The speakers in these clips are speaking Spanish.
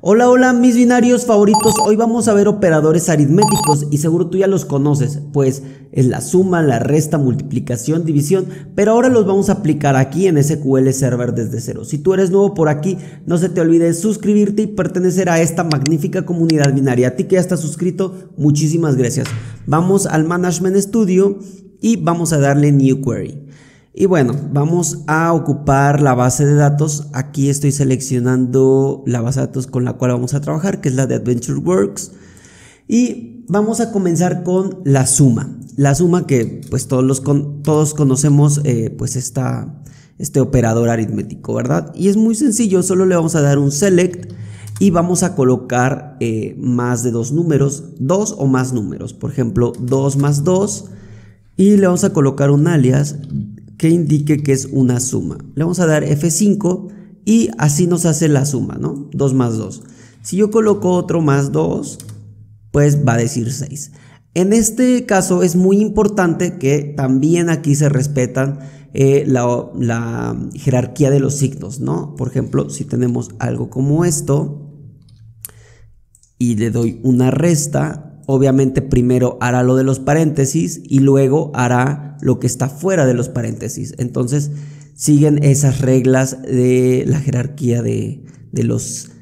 Hola, hola mis binarios favoritos, hoy vamos a ver operadores aritméticos y seguro tú ya los conoces, pues es la suma, la resta, multiplicación, división, pero ahora los vamos a aplicar aquí en SQL Server desde cero. Si tú eres nuevo por aquí, no se te olvide suscribirte y pertenecer a esta magnífica comunidad binaria. A ti que ya estás suscrito, muchísimas gracias. Vamos al Management Studio y vamos a darle New Query. Y bueno, vamos a ocupar la base de datos. Aquí estoy seleccionando la base de datos con la cual vamos a trabajar, que es la de AdventureWorks. Y vamos a comenzar con la suma. La suma que pues todos, los todos conocemos eh, pues esta, este operador aritmético, ¿verdad? Y es muy sencillo, solo le vamos a dar un select y vamos a colocar eh, más de dos números, dos o más números. Por ejemplo, 2 más 2 y le vamos a colocar un alias que indique que es una suma. Le vamos a dar F5 y así nos hace la suma, ¿no? 2 más 2. Si yo coloco otro más 2, pues va a decir 6. En este caso es muy importante que también aquí se respetan eh, la, la, jerarquía de los signos, ¿no? Por ejemplo, si tenemos algo como esto y le doy una resta, obviamente primero hará lo de los paréntesis y luego hará lo que está fuera de los paréntesis. Entonces siguen esas reglas de la jerarquía de, los,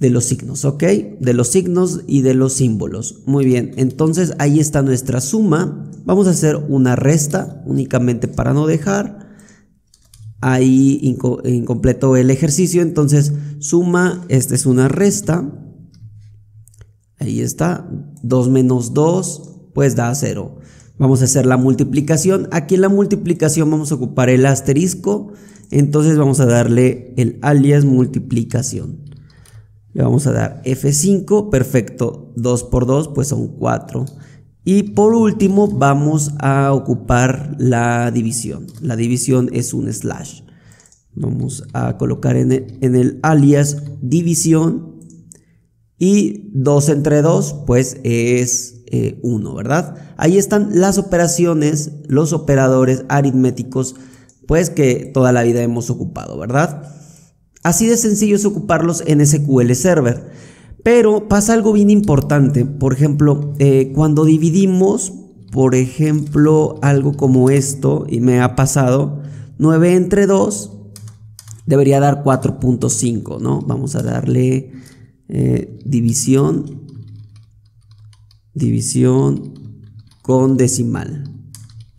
de los signos, ¿ok? De los signos y de los símbolos. Muy bien, entonces ahí está nuestra suma. Vamos a hacer una resta únicamente para no dejar ahí incompleto el ejercicio. Entonces suma, esta es una resta Ahí está. 2 menos 2 pues da 0. Vamos a hacer la multiplicación. Aquí en la multiplicación vamos a ocupar el asterisco. Entonces vamos a darle el alias multiplicación. Le vamos a dar F5. Perfecto. 2 por 2 pues son 4. Y por último vamos a ocupar la división. La división es un slash. Vamos a colocar en el, en el alias división y 2 entre 2, pues es 1, eh, ¿verdad? Ahí están las operaciones, los operadores aritméticos, pues que toda la vida hemos ocupado, ¿verdad? Así de sencillo es ocuparlos en SQL Server. Pero pasa algo bien importante. Por ejemplo, eh, cuando dividimos, por ejemplo, algo como esto, y me ha pasado, 9 entre 2 debería dar 4.5, ¿no? Vamos a darle eh, división, división con decimal.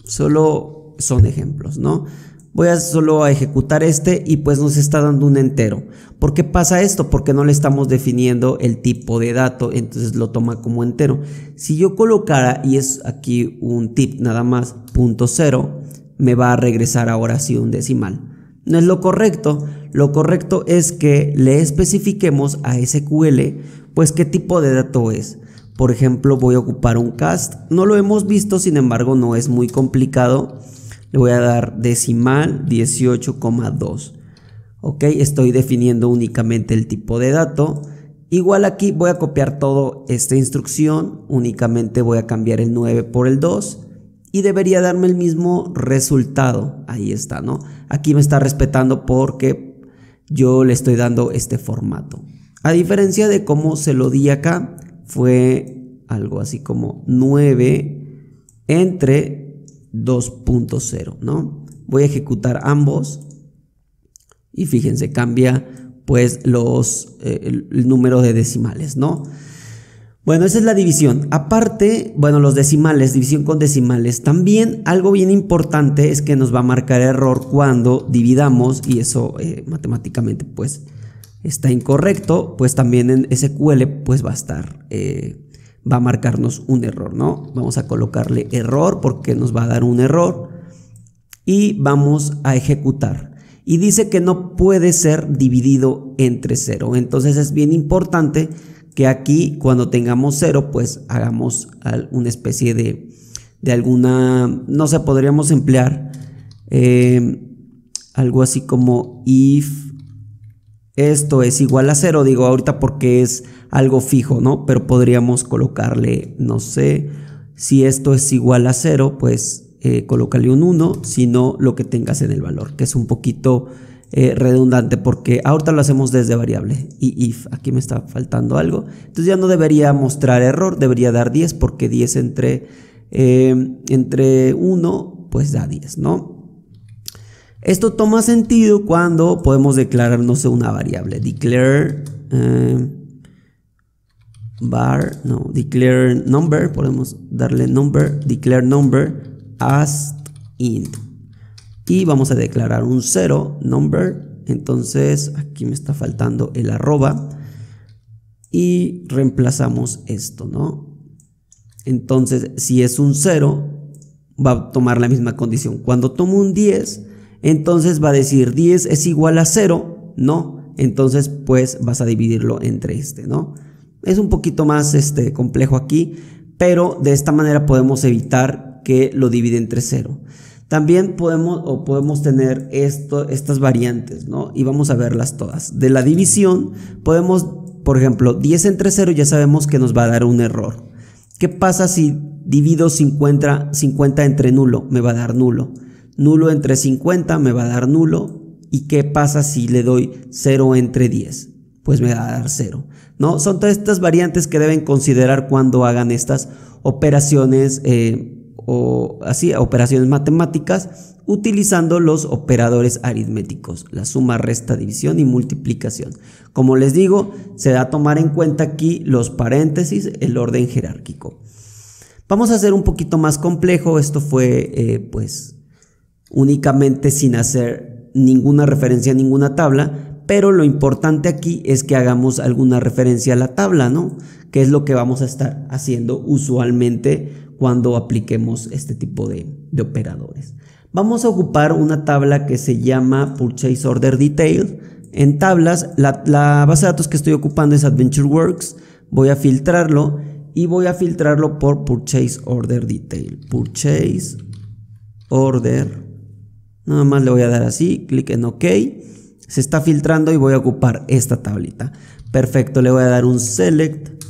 Solo son ejemplos, ¿no? Voy a solo a ejecutar este y pues nos está dando un entero. ¿Por qué pasa esto? Porque no le estamos definiendo el tipo de dato, entonces lo toma como entero. Si yo colocara, y es aquí un tip nada más, punto cero, me va a regresar ahora sí un decimal. No es lo correcto. Lo correcto es que le especifiquemos a SQL pues qué tipo de dato es. Por ejemplo, voy a ocupar un cast. No lo hemos visto, sin embargo, no es muy complicado. Le voy a dar decimal 18,2. Ok, estoy definiendo únicamente el tipo de dato. Igual aquí voy a copiar toda esta instrucción. Únicamente voy a cambiar el 9 por el 2 y debería darme el mismo resultado. Ahí está, ¿no? Aquí me está respetando porque yo le estoy dando este formato. A diferencia de cómo se lo di acá, fue algo así como 9 entre 2.0, ¿no? Voy a ejecutar ambos y fíjense, cambia pues los, eh, el número de decimales, ¿no? Bueno, esa es la división. Aparte, bueno, los decimales, división con decimales. También algo bien importante es que nos va a marcar error cuando dividamos y eso eh, matemáticamente pues está incorrecto, pues también en SQL pues va a estar, eh, va a marcarnos un error, ¿no? Vamos a colocarle error porque nos va a dar un error y vamos a ejecutar. Y dice que no puede ser dividido entre cero. Entonces es bien importante que aquí cuando tengamos cero pues hagamos una especie de, de alguna, no sé, podríamos emplear eh, algo así como if esto es igual a cero, digo ahorita porque es algo fijo, ¿no? Pero podríamos colocarle, no sé, si esto es igual a cero, pues eh, colócale un 1, si no lo que tengas en el valor, que es un poquito eh, redundante porque ahorita lo hacemos desde variable y if aquí me está faltando algo. Entonces ya no debería mostrar error debería dar 10 porque 10 entre eh, entre 1 pues da 10 no esto toma sentido cuando podemos declarar no sé una variable. Declare eh, bar no declare number podemos darle number declare number as int y vamos a declarar un 0 number. Entonces aquí me está faltando el arroba y reemplazamos esto no entonces si es un 0 va a tomar la misma condición. Cuando tomo un 10 entonces va a decir 10 es igual a 0 no entonces pues vas a dividirlo entre este no es un poquito más este complejo aquí pero de esta manera podemos evitar que lo divide entre 0 también podemos, o podemos tener esto, estas variantes, ¿no? Y vamos a verlas todas. De la división, podemos, por ejemplo, 10 entre 0 ya sabemos que nos va a dar un error. ¿Qué pasa si divido 50, 50 entre nulo? Me va a dar nulo. Nulo entre 50 me va a dar nulo. ¿Y qué pasa si le doy 0 entre 10? Pues me va a dar 0. ¿no? Son todas estas variantes que deben considerar cuando hagan estas operaciones eh, o así operaciones matemáticas utilizando los operadores aritméticos, la suma, resta, división y multiplicación. Como les digo, se da a tomar en cuenta aquí los paréntesis, el orden jerárquico. Vamos a hacer un poquito más complejo, esto fue eh, pues únicamente sin hacer ninguna referencia a ninguna tabla, pero lo importante aquí es que hagamos alguna referencia a la tabla, ¿no? Que es lo que vamos a estar haciendo usualmente cuando apliquemos este tipo de, operadores. Vamos a ocupar una tabla que se llama Purchase Order Detail. En tablas, la, la base de datos que estoy ocupando es AdventureWorks. Voy a filtrarlo y voy a filtrarlo por Purchase Order Detail. Purchase Order. Nada más le voy a dar así, clic en OK. Se está filtrando y voy a ocupar esta tablita. Perfecto, le voy a dar un select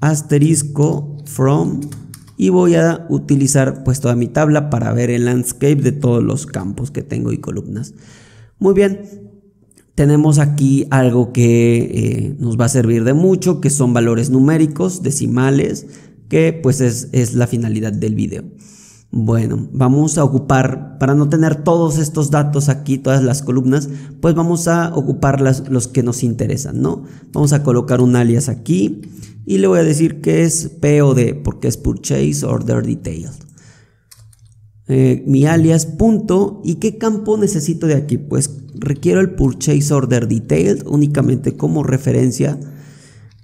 asterisco from y voy a utilizar pues toda mi tabla para ver el landscape de todos los campos que tengo y columnas. Muy bien, tenemos aquí algo que eh, nos va a servir de mucho, que son valores numéricos, decimales, que pues es, la finalidad del video. Bueno, vamos a ocupar, para no tener todos estos datos aquí, todas las columnas, pues vamos a ocupar los que nos interesan, ¿no? Vamos a colocar un alias aquí y le voy a decir que es POD porque es Purchase Order Detail. Eh, mi alias punto. Y qué campo necesito de aquí pues requiero el Purchase Order Detail únicamente como referencia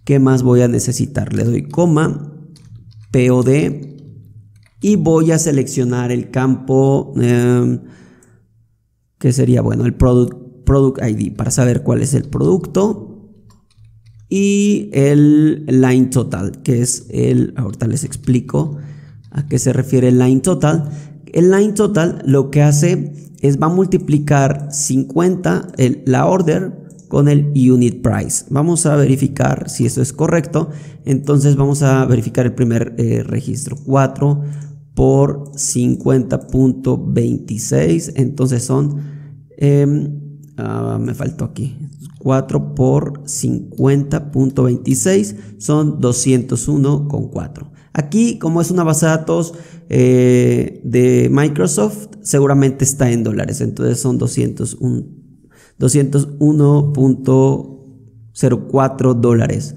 qué más voy a necesitar le doy coma POD y voy a seleccionar el campo em, que sería bueno el product, product ID para saber cuál es el producto y el line total, que es el, ahorita les explico a qué se refiere el line total. El line total lo que hace es va a multiplicar 50 la order con el unit price. Vamos a verificar si eso es correcto. Entonces vamos a verificar el primer eh, registro. 4 por 50.26. Entonces son... Em, ah, me faltó aquí. 4 por 50.26 son 201,4. Aquí, como es una base de datos eh, de Microsoft, seguramente está en dólares. Entonces son 201.04 dólares.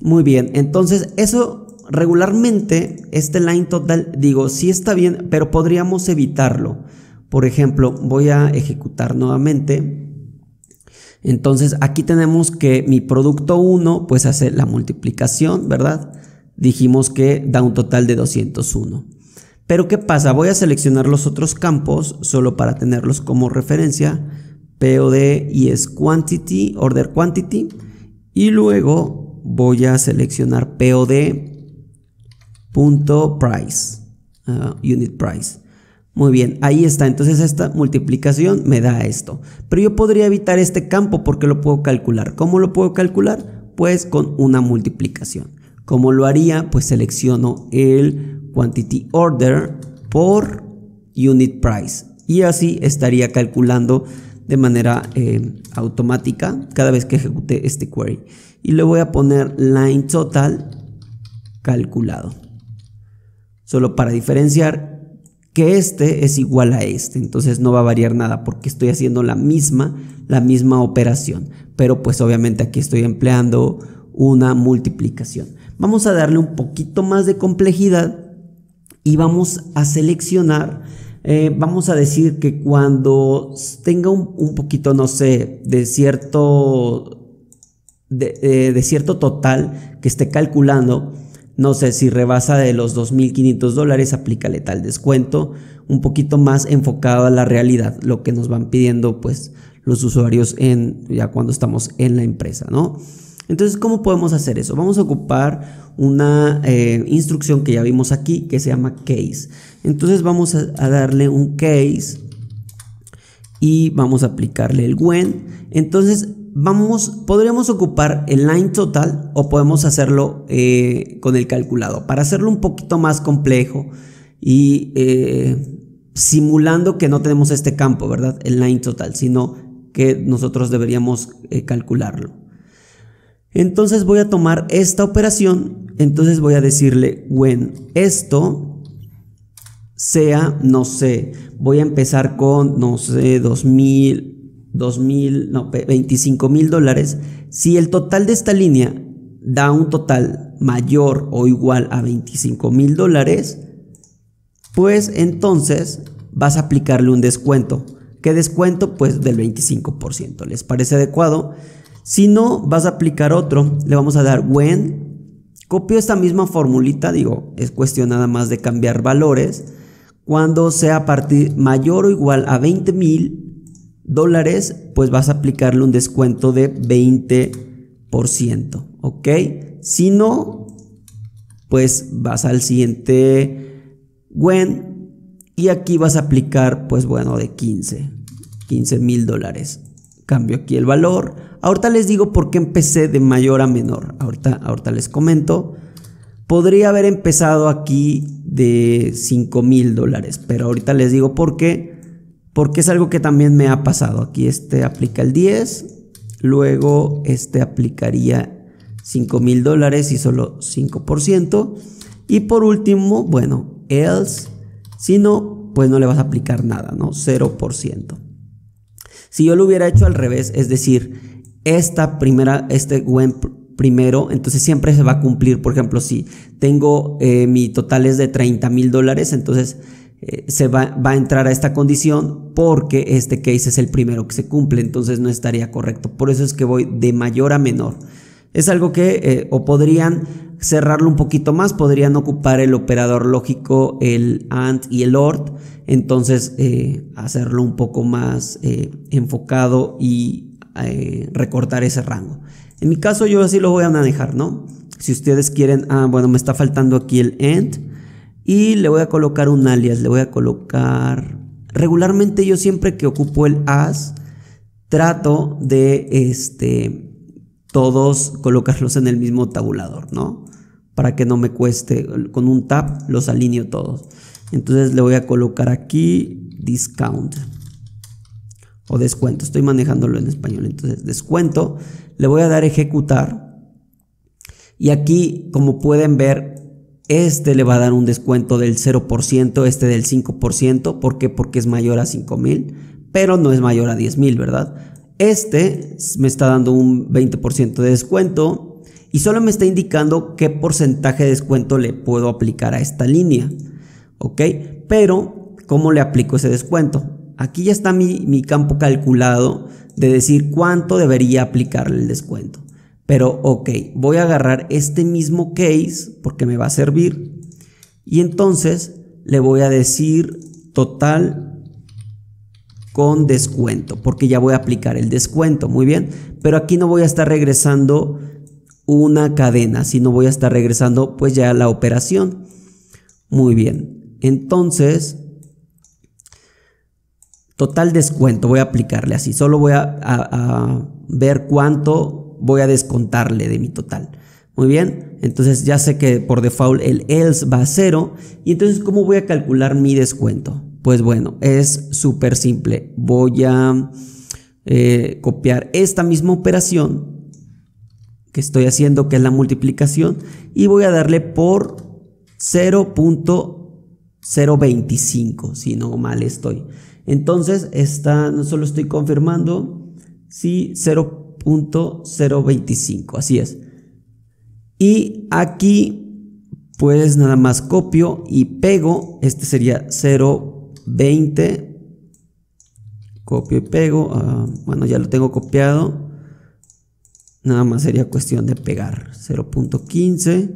Muy bien, entonces eso regularmente, este line total, digo, sí está bien, pero podríamos evitarlo. Por ejemplo, voy a ejecutar nuevamente entonces aquí tenemos que mi producto 1 pues hace la multiplicación, ¿verdad? Dijimos que da un total de 201. Pero ¿qué pasa? Voy a seleccionar los otros campos solo para tenerlos como referencia. POD y es quantity, order quantity. Y luego voy a seleccionar POD.price, uh, unit price. Muy bien, ahí está. Entonces esta multiplicación me da esto. Pero yo podría evitar este campo porque lo puedo calcular. ¿Cómo lo puedo calcular? Pues con una multiplicación. ¿Cómo lo haría? Pues selecciono el quantity order por unit price. Y así estaría calculando de manera eh, automática cada vez que ejecute este query. Y le voy a poner line total calculado. Solo para diferenciar que este es igual a este, entonces no va a variar nada porque estoy haciendo la misma, la misma operación, pero pues obviamente aquí estoy empleando una multiplicación. Vamos a darle un poquito más de complejidad y vamos a seleccionar, eh, vamos a decir que cuando tenga un, poquito, no sé, de cierto, de, eh, de cierto total que esté calculando, no sé, si rebasa de los 2.500 dólares, aplícale tal descuento, un poquito más enfocado a la realidad, lo que nos van pidiendo pues los usuarios en, ya cuando estamos en la empresa, ¿no? Entonces, ¿cómo podemos hacer eso? Vamos a ocupar una eh, instrucción que ya vimos aquí que se llama case. Entonces vamos a, a darle un case y vamos a aplicarle el when. Entonces vamos, podríamos ocupar el line total o podemos hacerlo eh, con el calculado. Para hacerlo un poquito más complejo y eh, simulando que no tenemos este campo, ¿verdad? El line total, sino que nosotros deberíamos eh, calcularlo. Entonces voy a tomar esta operación, entonces voy a decirle when esto sea, no sé, voy a empezar con, no sé, 2000 2 mil, no, 25 mil dólares, si el total de esta línea da un total mayor o igual a 25 mil dólares, pues entonces vas a aplicarle un descuento. ¿Qué descuento? Pues del 25%. ¿Les parece adecuado? Si no, vas a aplicar otro. Le vamos a dar when. Copio esta misma formulita, digo, es cuestión nada más de cambiar valores. Cuando sea a partir mayor o igual a 20 mil, dólares, pues vas a aplicarle un descuento de 20%, ¿ok? Si no, pues vas al siguiente when y aquí vas a aplicar, pues bueno, de 15, 15 mil dólares. Cambio aquí el valor. Ahorita les digo por qué empecé de mayor a menor. Ahorita, ahorita les comento. Podría haber empezado aquí de 5 mil dólares, pero ahorita les digo por qué porque es algo que también me ha pasado. Aquí este aplica el 10, luego este aplicaría 5 mil dólares y solo 5%. Y por último, bueno, else, si no, pues no le vas a aplicar nada, ¿no? 0%. Si yo lo hubiera hecho al revés, es decir, esta primera, este when primero, entonces siempre se va a cumplir. Por ejemplo, si tengo eh, mi total es de 30 mil dólares, entonces eh, se va, a entrar a esta condición porque este case es el primero que se cumple, entonces no estaría correcto. Por eso es que voy de mayor a menor. Es algo que eh, o podrían cerrarlo un poquito más, podrían ocupar el operador lógico, el AND y el OR, entonces eh, hacerlo un poco más enfocado y recortar ese rango. En mi caso yo así lo voy a manejar, ¿no? Si ustedes quieren, ah, bueno, me está faltando aquí el AND y le voy a colocar un alias, le voy a colocar... Regularmente yo siempre que ocupo el as, trato de este, todos colocarlos en el mismo tabulador, ¿no? Para que no me cueste, con un tab los alineo todos. Entonces le voy a colocar aquí discount o descuento, estoy manejándolo en español, entonces descuento, le voy a dar ejecutar y aquí como pueden ver este le va a dar un descuento del 0%, este del 5%. ¿Por qué? Porque es mayor a 5 mil, pero no es mayor a 10 mil, ¿verdad? Este me está dando un 20% de descuento y solo me está indicando qué porcentaje de descuento le puedo aplicar a esta línea. ¿Ok? Pero, ¿cómo le aplico ese descuento? Aquí ya está mi, mi campo calculado de decir cuánto debería aplicarle el descuento. Pero ok, voy a agarrar este mismo case porque me va a servir. Y entonces le voy a decir total con descuento porque ya voy a aplicar el descuento, muy bien, pero aquí no voy a estar regresando una cadena, sino voy a estar regresando pues ya la operación. Muy bien, entonces total descuento. Voy a aplicarle así, solo voy a, a ver cuánto voy a descontarle de mi total. Muy bien, entonces ya sé que por default el else va a cero. Y entonces, ¿cómo voy a calcular mi descuento? Pues bueno, es súper simple. Voy a eh, copiar esta misma operación que estoy haciendo, que es la multiplicación, y voy a darle por 0.025, si no mal estoy. Entonces, esta no solo estoy confirmando, sí, 0.025, así es. Y aquí, pues nada más copio y pego, este sería 0.20, copio y pego, ah, bueno, ya lo tengo copiado, nada más sería cuestión de pegar, 0.15,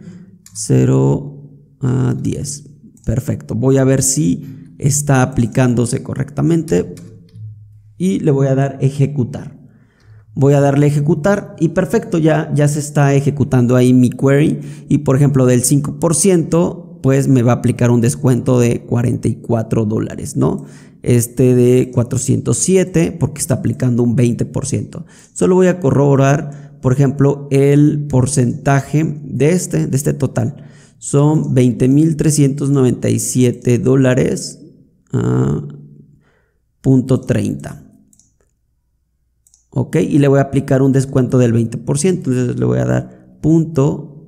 0.10, perfecto, voy a ver si está aplicándose correctamente y le voy a dar ejecutar. Voy a darle ejecutar y perfecto, ya, ya se está ejecutando ahí mi query y por ejemplo del 5% pues me va a aplicar un descuento de 44 dólares, ¿no? Este de 407 porque está aplicando un 20%. Solo voy a corroborar, por ejemplo, el porcentaje de este, de este total. Son 20.397 dólares punto 30. Ok, y le voy a aplicar un descuento del 20%. Entonces le voy a dar punto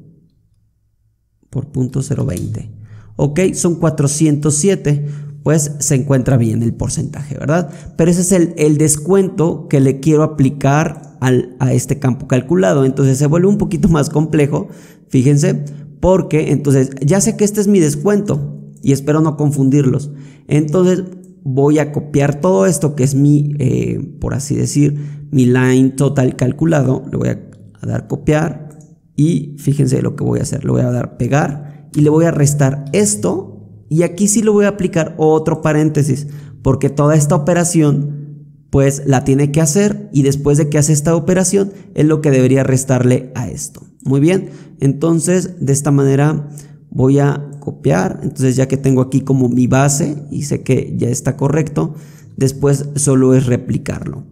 por punto 020. Ok, son 407. Pues se encuentra bien el porcentaje, ¿verdad? Pero ese es el, el descuento que le quiero aplicar al, a este campo calculado. Entonces se vuelve un poquito más complejo. Fíjense, porque entonces ya sé que este es mi descuento y espero no confundirlos. Entonces voy a copiar todo esto que es mi, eh, por así decir, mi line total calculado. Le voy a, dar copiar y fíjense lo que voy a hacer. Le voy a dar pegar y le voy a restar esto. Y aquí sí le voy a aplicar otro paréntesis porque toda esta operación pues la tiene que hacer y después de que hace esta operación es lo que debería restarle a esto. Muy bien, entonces de esta manera voy a copiar, entonces ya que tengo aquí como mi base y sé que ya está correcto, después solo es replicarlo.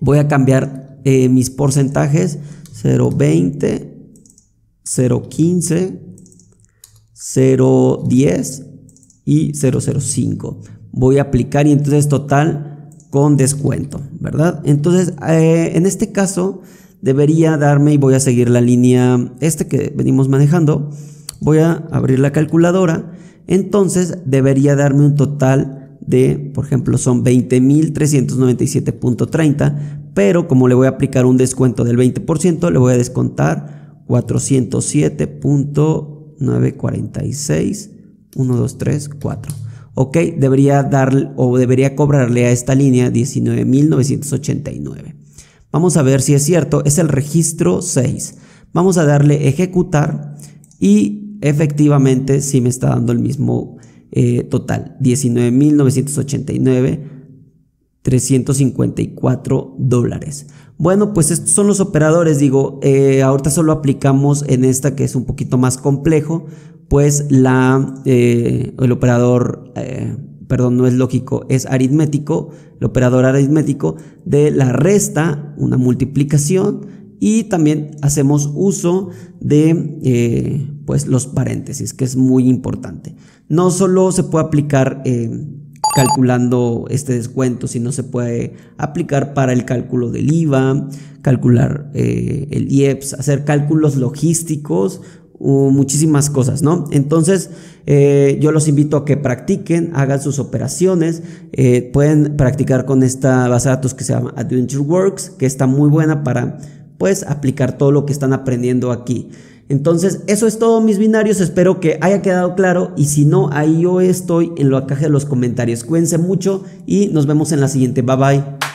Voy a cambiar eh, mis porcentajes 0.20, 0.15, 0.10 y 0.05. Voy a aplicar y entonces total con descuento, ¿verdad? Entonces, eh, en este caso debería darme y voy a seguir la línea este que venimos manejando voy a abrir la calculadora, entonces debería darme un total de, por ejemplo, son 20.397.30, pero como le voy a aplicar un descuento del 20%, le voy a descontar 407.946, 1, 2, 3, 4. Ok, debería dar o debería cobrarle a esta línea 19.989. Vamos a ver si es cierto, es el registro 6. Vamos a darle ejecutar y efectivamente sí me está dando el mismo eh, total, 19.989, 354 dólares. Bueno, pues estos son los operadores, digo, eh, ahorita solo aplicamos en esta que es un poquito más complejo, pues la, eh, el operador, perdón, no es lógico, es aritmético, el operador aritmético de la resta, una multiplicación, y también hacemos uso de eh, pues los paréntesis, que es muy importante. No solo se puede aplicar eh, calculando este descuento, sino se puede aplicar para el cálculo del IVA, calcular eh, el IEPS, hacer cálculos logísticos, muchísimas cosas, ¿no? Entonces, yo los invito a que practiquen, hagan sus operaciones, pueden practicar con esta base de datos que se llama Adventure Works, que está muy buena para pues aplicar todo lo que están aprendiendo aquí. Entonces, eso es todo mis binarios, espero que haya quedado claro y si no, ahí yo estoy en la caja de los comentarios. Cuídense mucho y nos vemos en la siguiente. Bye bye.